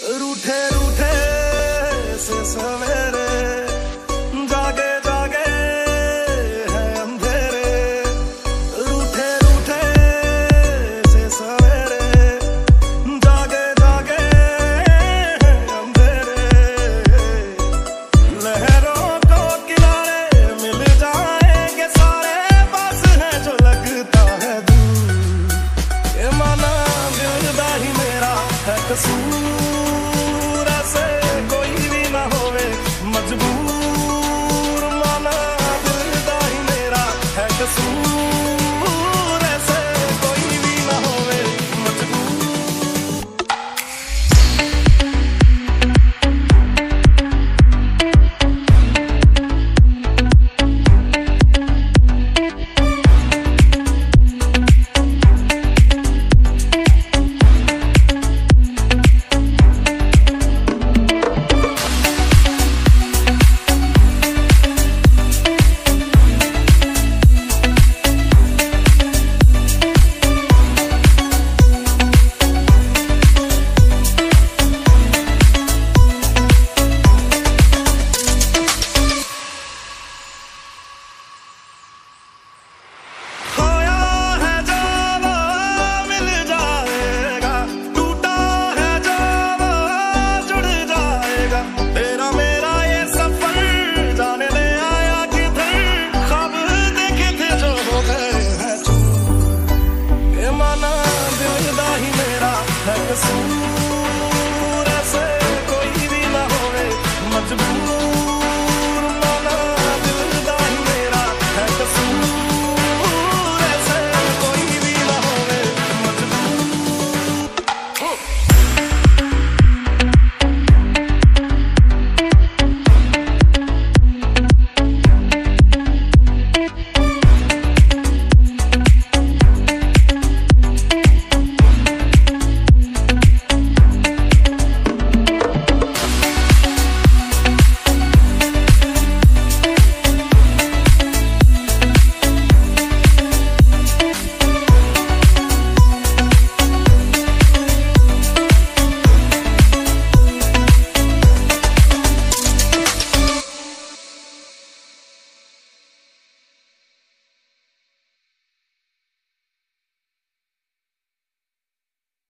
रूठे रूठे, से सवेरे, जागे जागे है अंधेरे। रूठे रूठे, से सवेरे, जागे जागे है अंधेरे। लहरों को किनारे मिल जाएँगे सारे, बस है जो लगता है दूर। ये माना दिल ही मेरा है कसूर।